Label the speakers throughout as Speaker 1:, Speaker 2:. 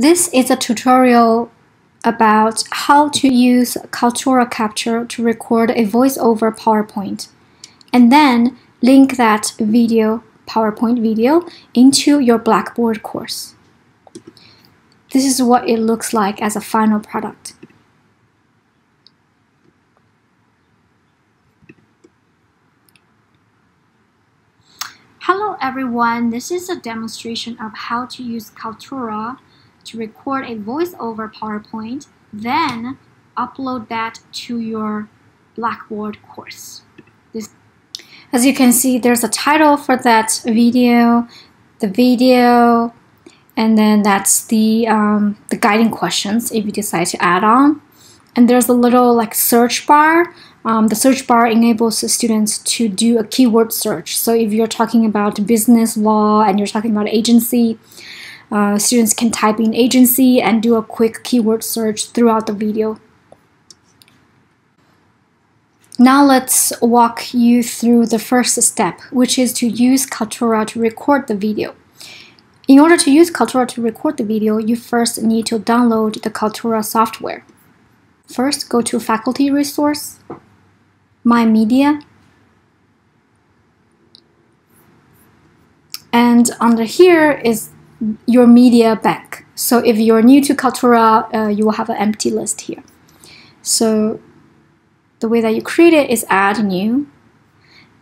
Speaker 1: This is a tutorial about how to use Kaltura Capture to record a voiceover PowerPoint and then link that video, PowerPoint video, into your Blackboard course. This is what it looks like as a final product. Hello everyone, this is a demonstration of how to use Kaltura to record a voiceover PowerPoint, then upload that to your Blackboard course. This, as you can see, there's a title for that video, the video, and then that's the, um, the guiding questions if you decide to add on. And there's a little like search bar um, the search bar enables students to do a keyword search. So if you're talking about business law and you're talking about agency, uh, students can type in agency and do a quick keyword search throughout the video. Now let's walk you through the first step, which is to use Kaltura to record the video. In order to use Kaltura to record the video, you first need to download the Kaltura software. First, go to Faculty Resource, my media and under here is your media bank so if you're new to Kaltura uh, you will have an empty list here so the way that you create it is add new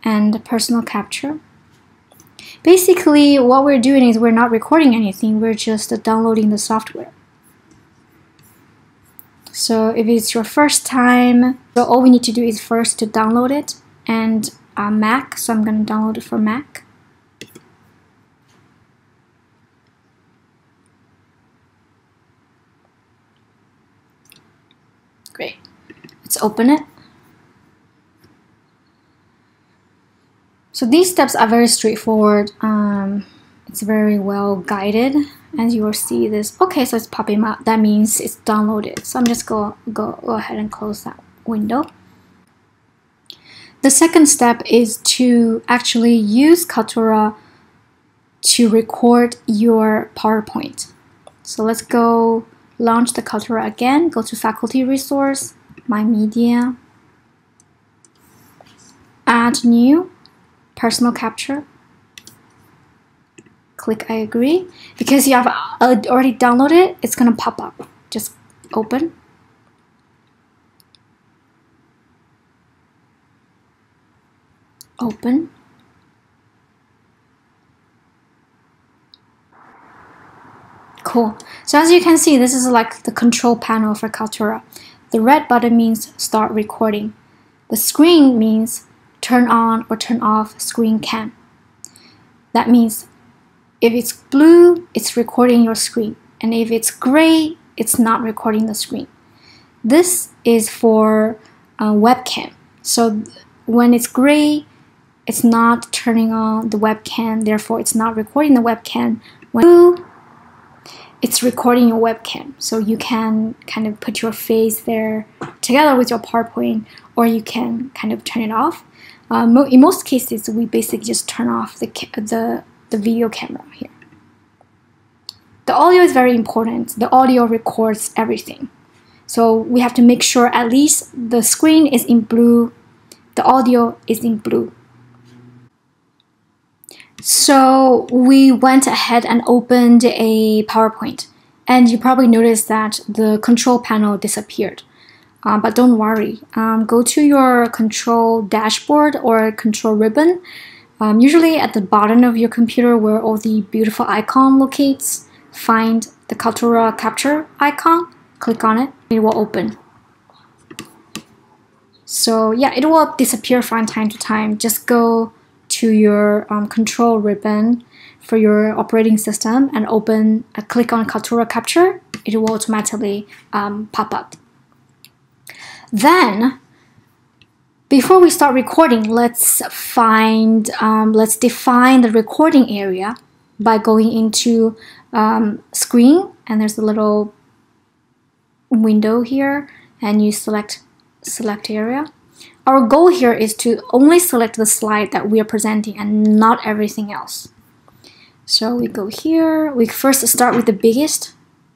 Speaker 1: and personal capture basically what we're doing is we're not recording anything we're just downloading the software so if it's your first time, so all we need to do is first to download it and uh, Mac. So I'm going to download it for Mac. Let's open it. So these steps are very straightforward. Um, it's very well guided and you will see this. Okay so it's popping up. That means it's downloaded. So I'm just go go, go ahead and close that window. The second step is to actually use Kaltura to record your PowerPoint. So let's go launch the Kaltura again. Go to faculty resource my media add new personal capture click I agree. Because you have already downloaded it, it's gonna pop up. Just open. Open. Cool. So as you can see, this is like the control panel for Kaltura. The red button means start recording. The screen means turn on or turn off screen cam. That means if it's blue, it's recording your screen. And if it's gray, it's not recording the screen. This is for uh, webcam. So when it's gray, it's not turning on the webcam, therefore it's not recording the webcam. When blue, it's recording your webcam. So you can kind of put your face there together with your PowerPoint, or you can kind of turn it off. Uh, in most cases, we basically just turn off the, the the video camera here. The audio is very important. The audio records everything. So we have to make sure at least the screen is in blue, the audio is in blue. So we went ahead and opened a PowerPoint and you probably noticed that the control panel disappeared. Uh, but don't worry, um, go to your control dashboard or control ribbon um, usually at the bottom of your computer where all the beautiful icon locates, find the Kaltura capture icon, click on it, it will open. So yeah, it will disappear from time to time. Just go to your um, control ribbon for your operating system and open, uh, click on Kaltura capture, it will automatically um, pop up. Then before we start recording, let's find, um, let's define the recording area by going into um, screen and there's a little window here and you select select area. Our goal here is to only select the slide that we are presenting and not everything else. So we go here, we first start with the biggest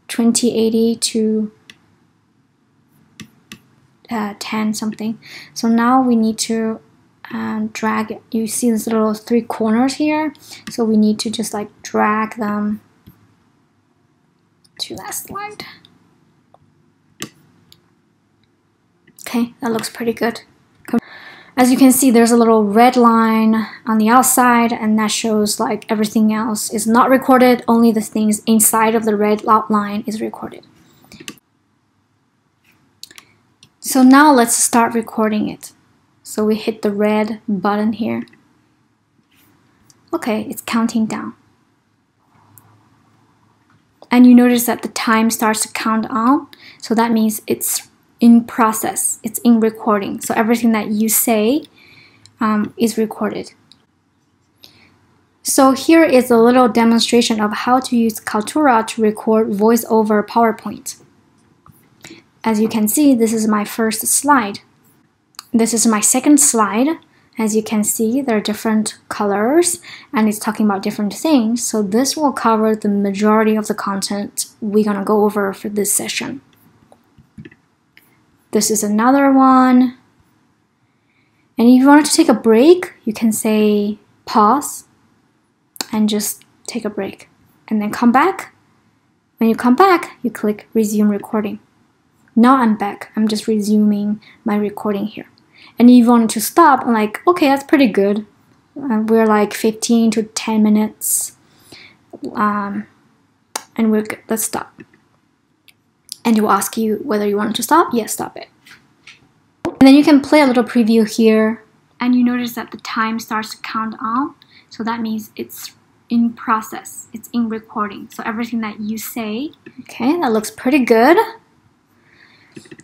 Speaker 1: 2080 to uh, 10 something. So now we need to um, drag it. You see these little three corners here? So we need to just like drag them to that slide. Okay, that looks pretty good. As you can see, there's a little red line on the outside and that shows like everything else is not recorded, only the things inside of the red outline is recorded. So now let's start recording it. So we hit the red button here. Okay, it's counting down. And you notice that the time starts to count on. So that means it's in process, it's in recording. So everything that you say um, is recorded. So here is a little demonstration of how to use Kaltura to record voice over PowerPoint. As you can see, this is my first slide. This is my second slide. As you can see, there are different colors and it's talking about different things. So this will cover the majority of the content we're gonna go over for this session. This is another one. And if you want to take a break, you can say pause and just take a break. And then come back. When you come back, you click resume recording. Now I'm back. I'm just resuming my recording here. And if you want to stop, I'm like, okay, that's pretty good. Uh, we're like 15 to 10 minutes. Um, and we're good. Let's stop and it will ask you whether you want to stop. Yes, stop it. And then you can play a little preview here and you notice that the time starts to count on. So that means it's in process, it's in recording. So everything that you say, okay, that looks pretty good.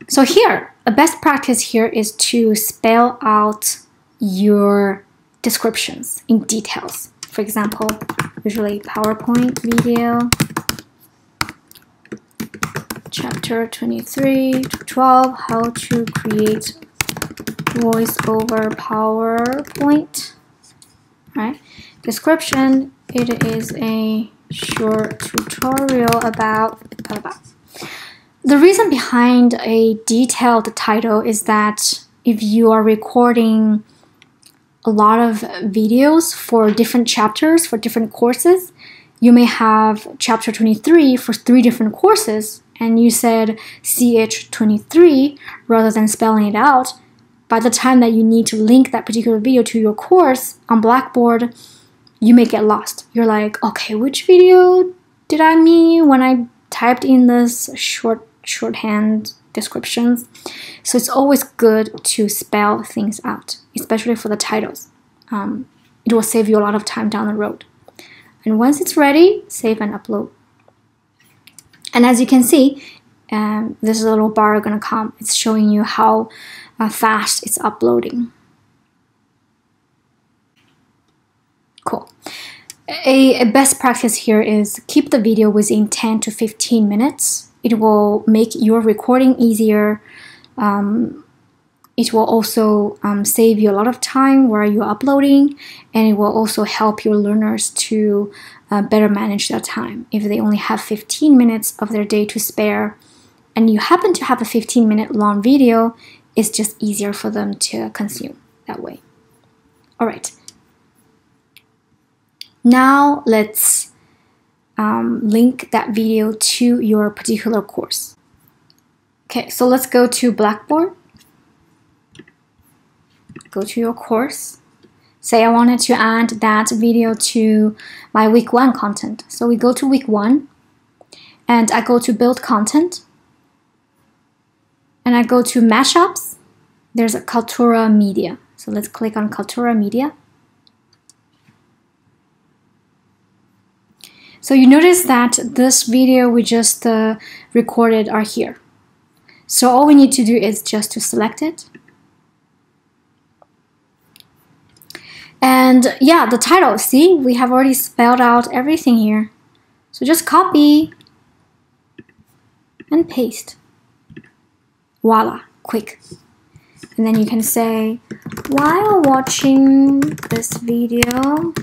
Speaker 1: So here, a best practice here is to spell out your descriptions in details. For example, usually PowerPoint video chapter 23 to 12 how to create voice over PowerPoint. Right description it is a short tutorial about about the reason behind a detailed title is that if you are recording a lot of videos for different chapters for different courses you may have chapter 23 for three different courses and you said CH23 rather than spelling it out, by the time that you need to link that particular video to your course on Blackboard, you may get lost. You're like, okay, which video did I mean when I typed in this short shorthand descriptions? So it's always good to spell things out, especially for the titles. Um, it will save you a lot of time down the road. And once it's ready, save and upload. And as you can see, um, this little bar is gonna come. It's showing you how uh, fast it's uploading. Cool. A, a, best practice here is keep the video within 10 to 15 minutes. It will make your recording easier. Um, it will also um, save you a lot of time while you're uploading, and it will also help your learners to uh, better manage their time. If they only have 15 minutes of their day to spare, and you happen to have a 15 minute long video, it's just easier for them to consume that way. All right. Now let's um, link that video to your particular course. Okay, so let's go to Blackboard go to your course. Say I wanted to add that video to my week one content. So we go to week one and I go to build content and I go to mashups. There's a Kaltura media. So let's click on Kaltura media. So you notice that this video we just uh, recorded are here. So all we need to do is just to select it And yeah, the title, see, we have already spelled out everything here. So just copy and paste. Voila, quick. And then you can say, while watching this video,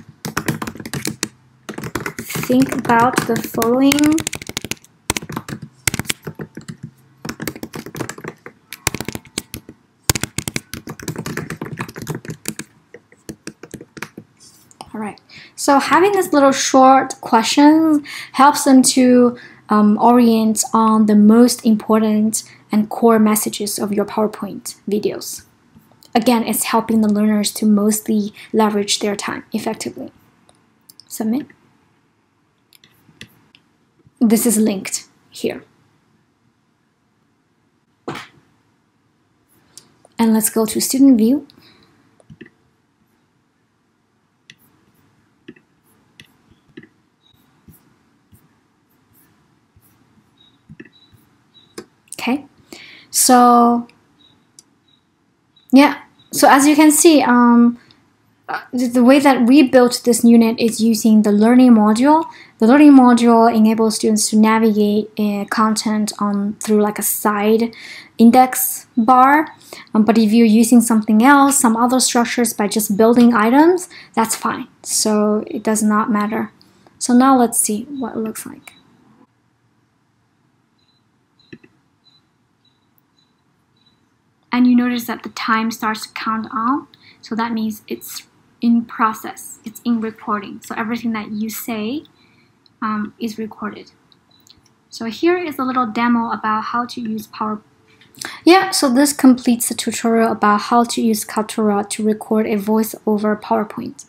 Speaker 1: think about the following So having this little short questions helps them to um, orient on the most important and core messages of your PowerPoint videos. Again, it's helping the learners to mostly leverage their time effectively. Submit. This is linked here. And let's go to student view. Okay, so yeah, so as you can see, um, uh, the way that we built this unit is using the learning module. The learning module enables students to navigate uh, content on through like a side index bar. Um, but if you're using something else, some other structures by just building items, that's fine. So it does not matter. So now let's see what it looks like. And you notice that the time starts to count on. So that means it's in process, it's in recording. So everything that you say um, is recorded. So here is a little demo about how to use Power. Yeah, so this completes the tutorial about how to use Kaltura to record a voice over PowerPoint.